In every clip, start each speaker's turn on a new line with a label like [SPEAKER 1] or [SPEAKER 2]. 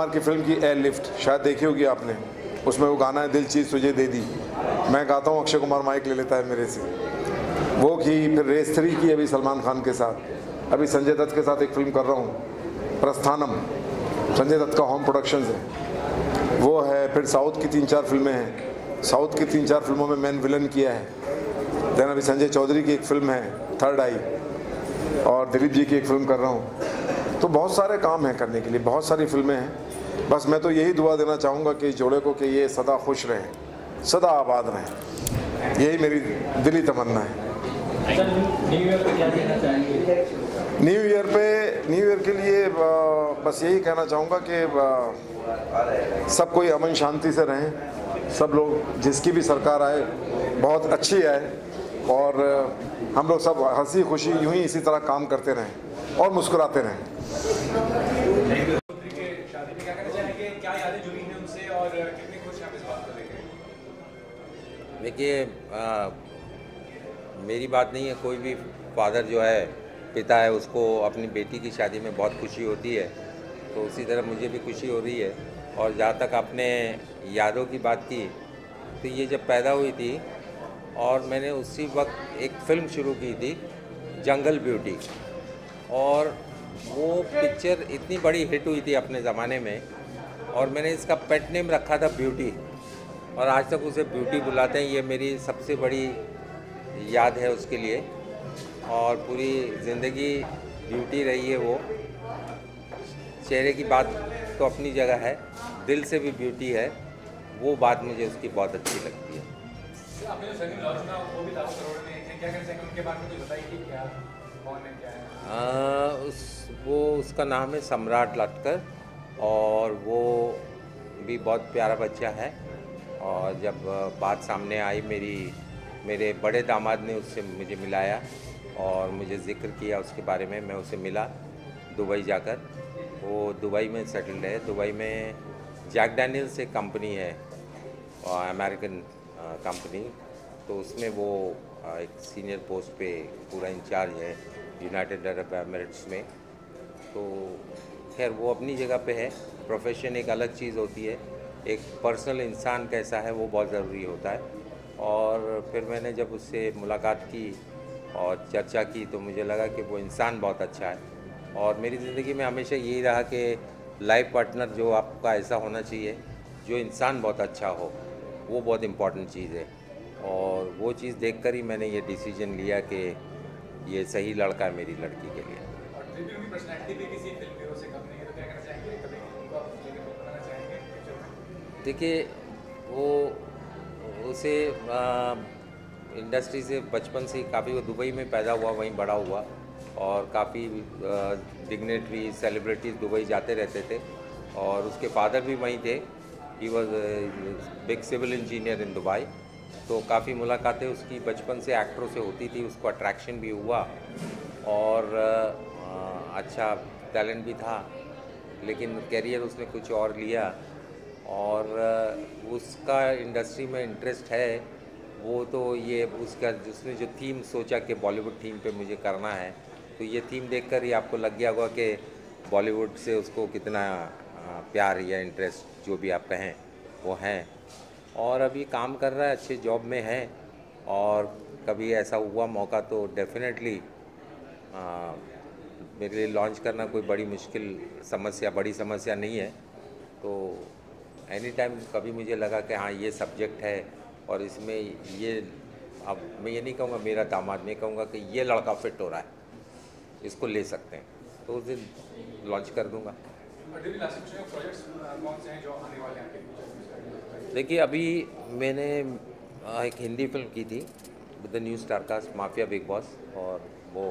[SPEAKER 1] कुमार की फ़िल्म की air lift शायद देखी होगी आपने। उसमें वो गाना है, दिल चीज़ तुझे दे दी। मैं गाता हूँ, अक्षय कुमार माइक ले लेता है मेरे से। वो की फिर रेस थ्री की अभी सलमान खान के साथ। अभी संजय दत्त के साथ एक फ़िल्म कर रहा हूँ, प्रस्थानम। संजय दत्त का होम प्रोडक्शन है। वो है, फिर साउथ की तीन चार फ़िल्में हैं। साउथ की तीन चार फ़िल्मों में मैन विलन किया है। देन अभी संजय चौधरी की एक फ़िल्म है थर्ड आई और दिलीप जी की एक फ़िल्म कर रहा हूँ। तो बहुत सारे काम हैं करने के लिए, बहुत सारी फ़िल्में हैं। बस मैं तो यही दुआ देना चाहूँगा कि जोड़े को कि ये सदा खुश रहें, सदा आबाद रहें। यही मेरी दिली तमन्ना है।
[SPEAKER 2] न्यू ईयर पे,
[SPEAKER 1] न्यू ईयर के लिए बस यही कहना चाहूँगा कि सब कोई अमन शांति से रहें। सब लोग, जिसकी भी सरकार आए, बहुत अच्छी आए। और हम लोग सब हँसी खुशी यूँ ही इसी तरह काम करते रहें और मुस्कुराते रहें।
[SPEAKER 3] देखिए मेरी बात नहीं है, कोई भी फादर जो है, पिता है, उसको अपनी बेटी की शादी में बहुत खुशी होती है। तो उसी तरह मुझे भी खुशी हो रही है। और जहाँ तक आपने यादों की बात की तो ये जब पैदा हुई थी, और मैंने उसी वक्त एक फ़िल्म शुरू की थी जंगल ब्यूटी और वो पिक्चर इतनी बड़ी हिट हुई थी अपने ज़माने में, और मैंने इसका पेट नेम रखा था ब्यूटी और आज तक उसे ब्यूटी बुलाते हैं ये मेरी सबसे बड़ी याद है उसके लिए। और पूरी ज़िंदगी ब्यूटी रही है वो। चेहरे की बात तो अपनी जगह है दिल से भी ब्यूटी है। वो बात मुझे उसकी बहुत अच्छी लगती है।
[SPEAKER 4] है
[SPEAKER 3] आ, उस वो उसका नाम है सम्राट लटकर और वो भी बहुत प्यारा बच्चा है। और जब बात सामने आई मेरी, मेरे बड़े दामाद ने उससे मुझे मिलाया और मुझे ज़िक्र किया उसके बारे में, मैं उसे मिला दुबई जाकर। वो दुबई में सेटल्ड है। दुबई में जैक डैनियल्स एक कंपनी है अमेरिकन कंपनी तो उसमें वो एक सीनियर पोस्ट पे पूरा इंचार्ज है यूनाइटेड अरब एमिरेट्स में। तो खैर वो अपनी जगह पे है। प्रोफेशन एक अलग चीज़ होती है। एक पर्सनल इंसान कैसा है, वो बहुत ज़रूरी होता है। और फिर मैंने जब उससे मुलाकात की और चर्चा की तो मुझे लगा कि वो इंसान बहुत अच्छा है। और मेरी ज़िंदगी में हमेशा यही रहा कि लाइफ पार्टनर जो आपका ऐसा होना चाहिए, जो इंसान बहुत अच्छा हो, वो बहुत इंपॉर्टेंट चीज़ है। और वो चीज़ देखकर ही मैंने ये डिसीज़न लिया कि ये सही लड़का है मेरी लड़की के लिए। देखिए वो उसे आ, इंडस्ट्री से बचपन से काफ़ी वो दुबई में पैदा हुआ वहीं बड़ा हुआ और काफ़ी डिग्नेटरी सेलिब्रिटीज़ दुबई जाते रहते थे और उसके फादर भी वहीं थे। He was big civil engineer in Dubai तो काफ़ी मुलाकातें उसकी बचपन से एक्टरों से होती थी उसको अट्रैक्शन भी हुआ और अ, अच्छा टैलेंट भी था लेकिन कैरियर उसने कुछ और लिया। और उसका इंडस्ट्री में इंटरेस्ट है, वो तो ये उसका उसने जो थीम सोचा कि बॉलीवुड थीम पे मुझे करना है तो ये थीम देखकर ही आपको लग गया होगा कि बॉलीवुड से उसको कितना प्यार या इंटरेस्ट जो भी आप कहें, वो हैं। और अभी काम कर रहा है, अच्छे जॉब में है, और कभी ऐसा हुआ मौका तो डेफिनेटली मेरे लिए लॉन्च करना कोई बड़ी मुश्किल समस्या, बड़ी समस्या नहीं है तो एनी टाइम कभी मुझे लगा कि हाँ ये सब्जेक्ट है और इसमें ये अब मैं ये नहीं कहूँगा मेरा दामाद मैं कहूँगा कि ये लड़का फिट हो रहा है। इसको ले सकते हैं। तो उस दिन लॉन्च कर दूँगा।
[SPEAKER 4] फ्यूचर
[SPEAKER 3] देखिए अभी मैंने एक हिंदी फ़िल्म की थी with the new starcast mafia Bigg Boss और वो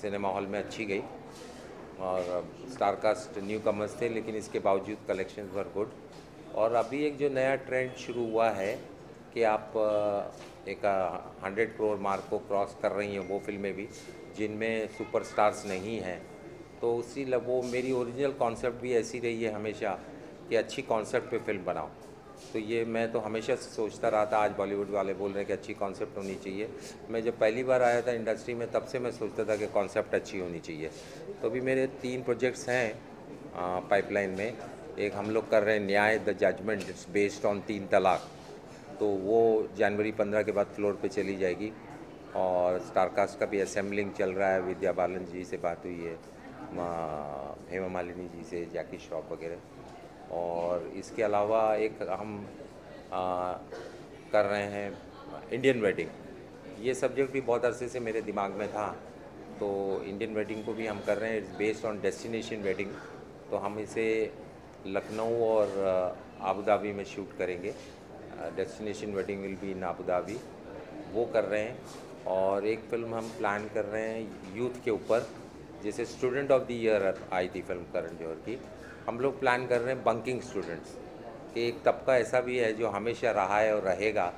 [SPEAKER 3] सिनेमा हॉल में अच्छी गई। और स्टार कास्ट न्यू कमर्स थे, लेकिन इसके बावजूद कलेक्शन वर गुड और अभी एक जो नया ट्रेंड शुरू हुआ है कि आप एक हंड्रेड करोड़ मार्क को क्रॉस कर रही हैं वो फ़िल्में भी, जिनमें सुपरस्टार्स नहीं हैं। तो उसी वो मेरी ओरिजिनल कॉन्सेप्ट भी ऐसी रही है हमेशा कि अच्छी कॉन्सेप्ट पे फ़िल्म बनाओ। तो ये मैं तो हमेशा सोचता रहा था, आज बॉलीवुड वाले बोल रहे हैं कि अच्छी कॉन्सेप्ट होनी चाहिए। मैं जब पहली बार आया था इंडस्ट्री में, तब से मैं सोचता था कि कॉन्सेप्ट अच्छी होनी चाहिए। तो अभी मेरे तीन प्रोजेक्ट्स हैं पाइपलाइन में। एक हम लोग कर रहे हैं न्याय the judgment it's based on तीन तलाक। तो वो जनवरी पंद्रह के बाद फ्लोर पे चली जाएगी। और स्टारकास्ट का भी असेंबलिंग चल रहा है, विद्या बालन जी से बात हुई है हेमा मालिनी जी से जैकी श्रॉफ वगैरह। और इसके अलावा एक हम आ, कर रहे हैं इंडियन वेडिंग ये सब्जेक्ट भी बहुत अरसे से मेरे दिमाग में था तो इंडियन वेडिंग को भी हम कर रहे हैं। It's based on destination wedding तो हम इसे लखनऊ और आबू धाबी में शूट करेंगे। Destination wedding will be in Abu Dhabi वो कर रहे हैं और एक फ़िल्म हम प्लान कर रहे हैं यूथ के ऊपर जैसे स्टूडेंट ऑफ़ द ईयर आई थी फ़िल्म करण जौहर की। हम लोग प्लान कर रहे हैं बंकिंग स्टूडेंट्स कि एक तबका ऐसा भी है जो हमेशा रहा है और रहेगा,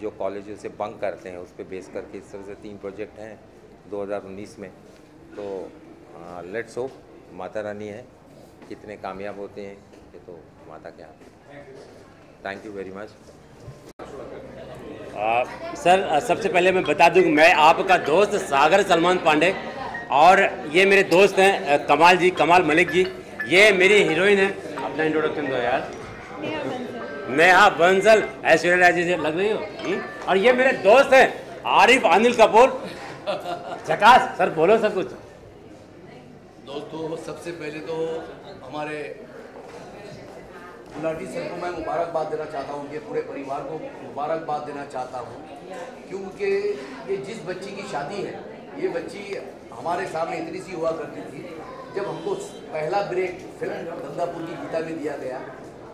[SPEAKER 3] जो कॉलेजों से बंक करते हैं, उस पर बेस करके इस तरह से तीन प्रोजेक्ट हैं 2019 में। तो लेट्स होप माता रानी है, कितने कामयाब होते हैं, ये तो माता के हाथ thank you very much
[SPEAKER 5] sir सबसे पहले मैं बता दूँ कि मैं आपका दोस्त सागर सलमान पांडे और ये मेरे दोस्त हैं कमाल जी, कमाल मलिक जी। ये मेरी हीरोइन है। अपना इंट्रोडक्शन दो यार। नेहा बंसल ऐश्वर्या राय जी लग रही हो? हुँ? और ये मेरे दोस्त हैं, आरिफ, अनिल कपूर। झकास सर बोलो सब कुछ।
[SPEAKER 6] दोस्तों सबसे पहले तो हमारे गुलाटी सर को मैं मुबारकबाद देना चाहता हूँ, उनके पूरे परिवार को मुबारकबाद देना चाहता हूँ, क्योंकि ये जिस बच्ची की शादी है ये बच्ची हमारे सामने इतनी सी हुआ करती थी, जब हमको पहला ब्रेक फ़िल्म गंगापुर की गीता में दिया गया,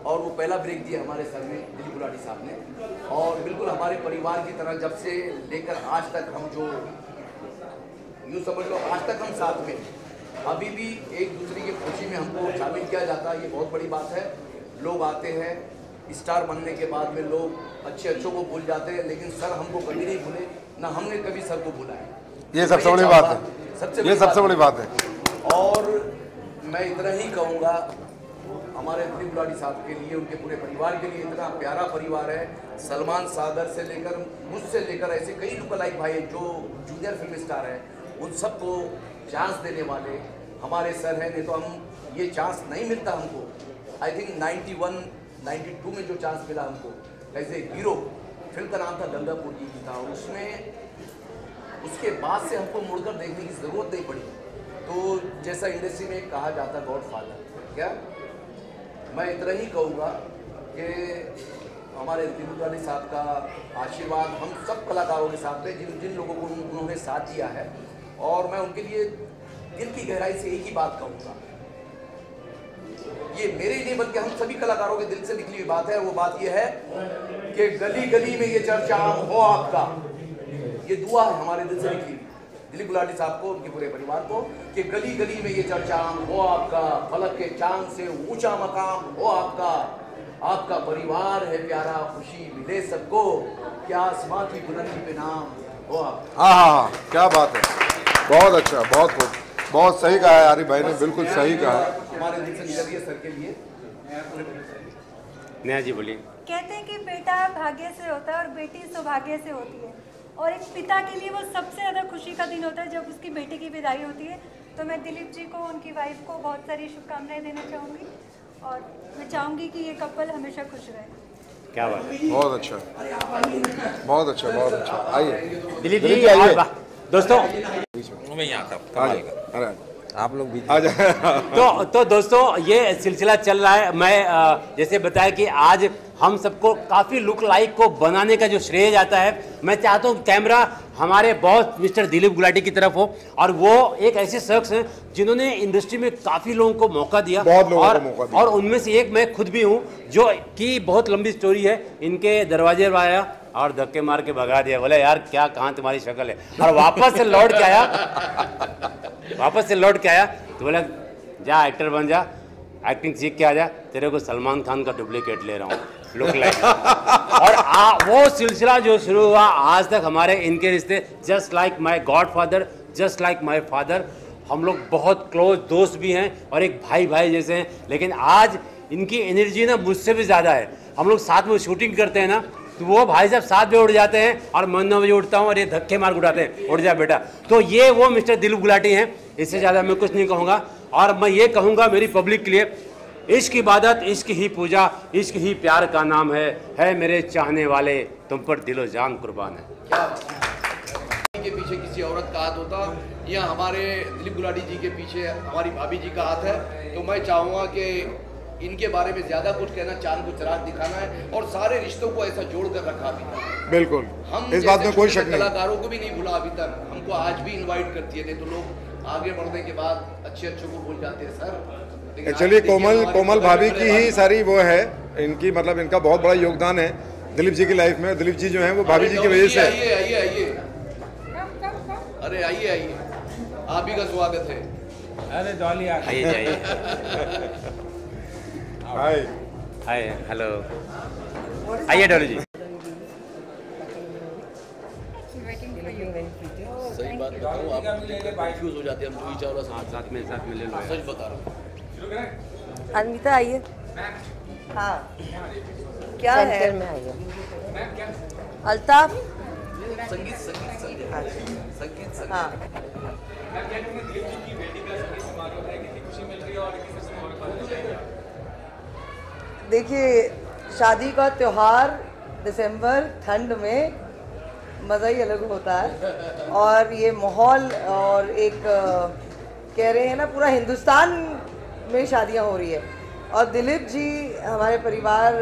[SPEAKER 6] और वो पहला ब्रेक दिया हमारे सर में, दिलीप गुलाटी साहब ने। और बिल्कुल हमारे परिवार की तरह जब से लेकर आज तक हम जो यूँ समझ लो, आज तक हम साथ में, अभी भी एक दूसरे की खुशी में हमको शामिल किया जाता है, ये बहुत बड़ी बात है। लोग आते हैं स्टार बनने के बाद में लोग अच्छे अच्छों को भूल जाते हैं, लेकिन सर हमको कभी नहीं भूले, ना हमने कभी सर को भूला है।
[SPEAKER 1] ये सबसे बड़ी बात है।
[SPEAKER 6] सबसे
[SPEAKER 1] ये सबसे बड़ी बात है।
[SPEAKER 6] और मैं इतना ही कहूँगा हमारे दिलीप गुलाटी साहब के लिए उनके पूरे परिवार के लिए इतना प्यारा परिवार है। सलमान सागर से लेकर मुझसे लेकर ऐसे कई लुक लाइक भाई हैं जो जूनियर फ़िल्म स्टार हैं। उन सबको चांस देने वाले हमारे सर हैं नहीं तो हम ये चांस नहीं मिलता हमको। आई थिंक 91 92 में जो चांस मिला हमको। एज ए हीरो फ़िल्म का नाम था गंगापुर की था उसमें उसके बाद से हमको मुड़कर देखने की ज़रूरत नहीं पड़ी। तो जैसा इंडस्ट्री में कहा जाता गॉड फादर क्या? मैं इतना ही कहूँगा कि हमारे दिलीप साहब का आशीर्वाद हम सब कलाकारों के साथ जिन जिन लोगों को उन्होंने साथ दिया है। और मैं उनके लिए दिल की गहराई से एक ही बात कहूँगा। ये मेरे ही नहीं, बल्कि हम सभी कलाकारों के दिल से निकली हुई बात है। वो बात ये है कि गली गली में ये चर्चा हो आपका। ये दुआ है हमारे दिल से निकली। दिलीप गुलाटी साहब को उनके पूरे परिवार को कि गली गली में ये चर्चा हो आपका फलक के चाँद से ऊँचा मकाम हो आपका आपका परिवार है प्यारा खुशी मिले सबको। क्या आसमां की बुलंदी पे नाम हो आपका
[SPEAKER 1] हाँ हाँ हाँ क्या बात है। बहुत अच्छा बहुत खूब। बहुत सही कहा है आरिफ भाई ने बिल्कुल सही कहा।
[SPEAKER 6] हमारे दिल से निकल रही है सर के लिए।
[SPEAKER 5] नेहा जी बोलिए।
[SPEAKER 7] कहते हैं कि बेटा भाग्य से होता है और बेटी सौभाग्य से होती है। और एक पिता के लिए वो सबसे ज़्यादा खुशी का दिन होता है जब उसकी बेटी की विदाई होती है। तो मैं दिलीप जी को उनकी वाइफ को बहुत सारी शुभकामनाएँ देना चाहूँगी और मैं चाहूँगी कि ये कपल हमेशा खुश रहे।
[SPEAKER 5] क्या बात है?
[SPEAKER 1] बहुत अच्छा। बहुत अच्छा बहुत अच्छा। आइए।
[SPEAKER 5] दिलीप जी
[SPEAKER 1] आइए।
[SPEAKER 5] दोस्तों।
[SPEAKER 3] मैं। यहाँ था
[SPEAKER 1] अरे
[SPEAKER 3] आप लोग भी
[SPEAKER 5] तो तो दोस्तों ये सिलसिला चल रहा है। मैं जैसे बताया कि आज हम सबको काफ़ी लुक लाइक को बनाने का जो श्रेय जाता है मैं चाहता हूँ कैमरा हमारे बॉस मिस्टर दिलीप गुलाटी की तरफ़ हो। और वो एक ऐसे शख्स हैं जिन्होंने इंडस्ट्री में काफ़ी लोगों को मौका दिया।
[SPEAKER 1] बहुत लोगों को
[SPEAKER 5] और,
[SPEAKER 1] मौका दिया।
[SPEAKER 5] और उनमें से एक मैं खुद भी हूँ जो कि बहुत लंबी स्टोरी है। इनके दरवाजे पर आया और धक्के मार के भगा दिया। बोले यार क्या कहाँ तुम्हारी शक्ल है? और वापस से लौट के आया। वापस से लौट के आया तो बोला जा एक्टर बन जा एक्टिंग सीख के आ जा तेरे को सलमान खान का डुप्लीकेट ले रहा हूँ लुक लाइक और आ, वो सिलसिला जो शुरू हुआ आज तक हमारे इनके रिश्ते just like my godfather just like my father हम लोग बहुत क्लोज दोस्त भी हैं और एक भाई भाई जैसे हैं लेकिन आज इनकी एनर्जी ना मुझसे भी ज़्यादा है। हम लोग साथ में शूटिंग करते हैं ना तो वो भाई साहब सात बजे उठ जाते हैं और मैं नौ बजे उठता हूँ और ये धक्के मार उठाते हैं, उठ जा बेटा। तो ये वो मिस्टर दिलीप गुलाटी हैं, इससे ज़्यादा मैं कुछ नहीं कहूँगा। और मैं ये कहूँगा मेरी पब्लिक के लिए, इश्क इबादत, इश्क ही पूजा, इश्क ही प्यार का नाम है है मेरे चाहने वाले, तुम पर दिलो जान कुर्बान है?
[SPEAKER 6] के पीछे किसी औरत का हाथ होता, या हमारे दिलीप गुलाटी जी के पीछे हमारी भाभी जी का हाथ है तो मैं चाहूँगा कि इनके बारे में ज़्यादा कुछ कहना चाँद को चिराग दिखाना है और सारे रिश्तों को ऐसा जोड़ कर रखा अभी तक।
[SPEAKER 1] बिल्कुल।
[SPEAKER 6] हम
[SPEAKER 1] इस बात में कोई शक नहीं।
[SPEAKER 6] कलाकारों को भी नहीं भूला अभी तक। हमको आज भी इनवाइट करती है। नहीं तो लोग आगे बढ़ने के बाद अच्छे अच्छों को भूल जाते हैं सर
[SPEAKER 1] एक्चुअली कोमल कोमल भाभी की ही सारी वो है। इनकी मतलब इनका बहुत बड़ा योगदान है दिलीप जी की लाइफ में। दिलीप जी जो है वो भाभी जी की वजह से।
[SPEAKER 6] आइए आइए आइए। अरे आइए आइए। आप ही का स्वागत है।
[SPEAKER 2] अरे डॉली
[SPEAKER 5] आइए जाइए
[SPEAKER 1] हाय
[SPEAKER 5] हाय हेलो आइए डोली जी
[SPEAKER 6] सही बात बताऊँ आप कंफ्यूज हो जाते हैं हम जूही चावला
[SPEAKER 5] हाँ,
[SPEAKER 6] से
[SPEAKER 5] साथ में साथ में ले लो
[SPEAKER 6] सच बता रहा हूँ।
[SPEAKER 8] अनमिता आइए। हाँ। क्या है?
[SPEAKER 9] सेंटर में आइए।
[SPEAKER 8] अल्ताफ?
[SPEAKER 6] संगीत संगीत संगीत। संगीत संगीत।
[SPEAKER 8] हाँ। देखिए, शादी का त्यौहार दिसंबर ठंड में मज़ा ही अलग होता है। और ये माहौल और एक कह रहे हैं ना, पूरा हिंदुस्तान में शादियाँ हो रही है। और दिलीप जी, हमारे परिवार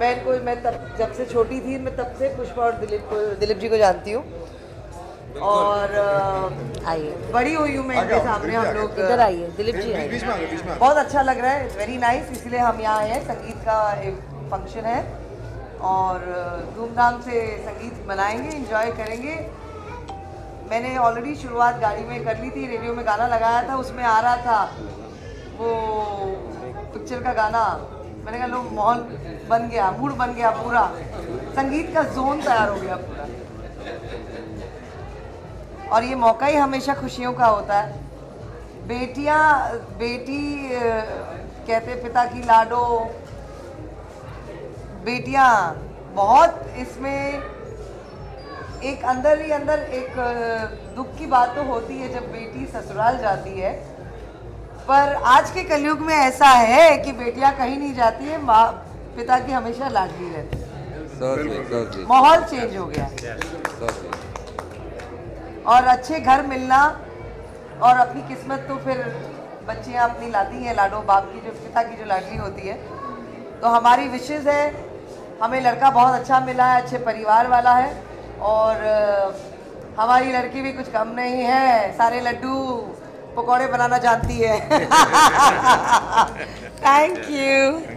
[SPEAKER 8] मैं इनको, मैं तब, जब से छोटी थी, मैं तब से पुष्पा और दिलीप को, दिलीप जी को जानती हूँ। और
[SPEAKER 9] आइए।
[SPEAKER 8] बड़ी हुई हूँ मैं इनके सामने हम लोग
[SPEAKER 9] इधर आइए दिलीप जी आइए
[SPEAKER 1] बीच में आ गए। बीच में आ गए।
[SPEAKER 8] बहुत अच्छा लग रहा है वेरी नाइस इसलिए हम यहाँ आए हैं। संगीत का एक फ़ंक्शन है। और धूमधाम से संगीत मनाएँगे इंजॉय करेंगे। मैंने ऑलरेडी शुरुआत गाड़ी में कर ली थी रेडियो में गाना लगाया था उसमें आ रहा था वो पिक्चर का गाना। मैंने कहा लोग माहौल बन गया मूड बन गया पूरा। संगीत का जोन तैयार हो गया पूरा। और ये मौका ही हमेशा खुशियों का होता है। बेटियाँ बेटी कहते पिता की लाडो। बेटियाँ बहुत इसमें एक अंदर ही अंदर एक दुख की बात तो होती है जब बेटी ससुराल जाती है। पर आज के कलयुग में ऐसा है कि बेटियाँ कहीं नहीं जाती है माँ पिता की हमेशा लाडली रहती है। माहौल चेंज हो गया। और अच्छे घर मिलना और अपनी किस्मत तो फिर बच्चियाँ अपनी लाती हैं, लाडो, बाप की जो, पिता की जो लाडली होती है। तो हमारी विशेज़ है, हमें लड़का बहुत अच्छा मिला है, अच्छे परिवार वाला है और हमारी लड़की भी कुछ कम नहीं है, सारे लड्डू पकौड़े बनाना जानती है। थैंक यू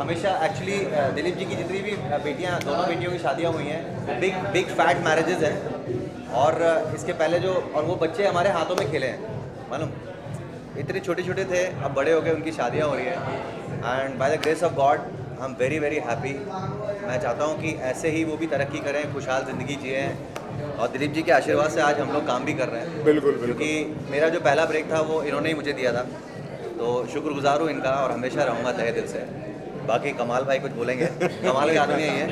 [SPEAKER 10] हमेशा एक्चुअली दिलीप जी की जितनी भी बेटियाँ, दोनों बेटियों की शादियाँ हुई हैं बिग बिग फैट मैरिजेज हैं। और इसके पहले जो और वो बच्चे हमारे हाथों में खेले हैं मालूम? इतने छोटे छोटे थे अब बड़े हो गए उनकी शादियाँ हो रही हैं। And by the grace of God I am very very happy मैं चाहता हूँ कि ऐसे ही वो भी तरक्की करें खुशहाल ज़िंदगी जिए। और दिलीप जी के आशीर्वाद से आज हम लोग काम भी कर रहे हैं।
[SPEAKER 1] बिल्कुल
[SPEAKER 10] क्योंकि मेरा जो पहला ब्रेक था वो इन्होंने ही मुझे दिया था। तो शुक्रगुजार हूँ इनका और हमेशा रहूँगा तहे दिल से। बाकी कमाल भाई कुछ बोलेंगे। कमाल के आदमी है ये।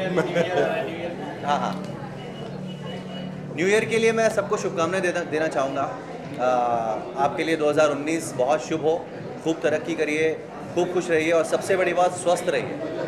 [SPEAKER 10] हाँ हाँ। न्यू ईयर के लिए मैं सबको शुभकामनाएँ देना देना चाहूँगा। आपके लिए 2019 बहुत शुभ हो। खूब तरक्की करिए, खूब खुश रहिए और सबसे बड़ी बात, स्वस्थ रहिए।